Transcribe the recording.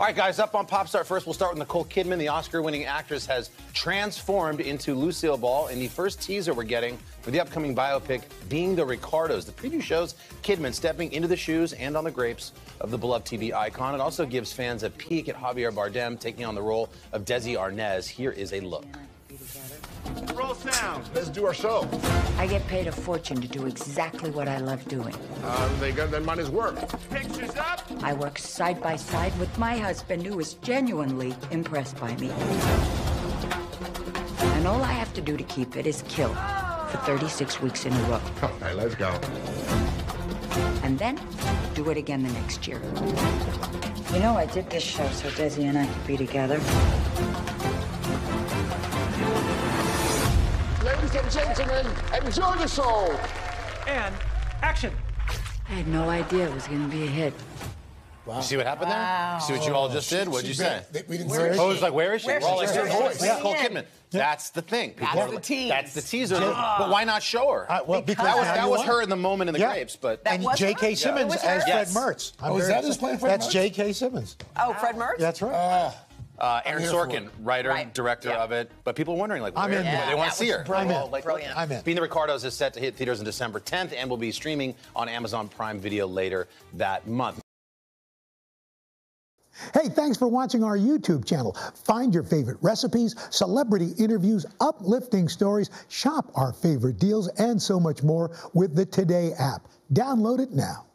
All right, guys, up on Pop Start first, we'll start with Nicole Kidman. The Oscar winning actress has transformed into Lucille Ball in the first teaser we're getting for the upcoming biopic, Being the Ricardos. The preview shows Kidman stepping into the shoes and on the grapes of the beloved TV icon. It also gives fans a peek at Javier Bardem taking on the role of Desi Arnaz. Here is a look. Roll sound. Let's do our show. I get paid a fortune to do exactly what I love doing. Uh, they got their money's work. Pictures up. I work side by side with my husband, who is genuinely impressed by me. And all I have to do to keep it is kill for 36 weeks in a row. All right, let's go. And then do it again the next year. You know, I did this show so Desi and I could be together. Ladies and gentlemen, enjoy the show. And action. I had no idea it was going to be a hit. You see what happened there? See what you all just did? What'd you say? bet. We didn't Oh, see it was like, where is she? Where's We're all like, Where's "There's her Nicole- voice?" Nicole Kidman. That's the thing. People That's the like- tease. That's the teaser. But why not show her? I- well, because that was that was her in the moment in the Yeah. grapes. But That and J.K. Simmons It was as her? Fred Mertz. I'm Oh, is that who's excited. playing Fred That's J.K. Simmons. Oh, Fred Mertz? That's right. Uh, uh, Aaron Sorkin, writer, Right. director Yeah. of it. But people are wondering, like, I'm where, in. they want to see her. brilliant. We're all like, Brilliant. I'm in. Being the Ricardos is set to hit theaters on December 10th and will be streaming on Amazon Prime Video later that month. Hey, thanks for watching our YouTube channel. Find your favorite recipes, celebrity interviews, uplifting stories, shop our favorite deals, and so much more with the Today app. Download it now.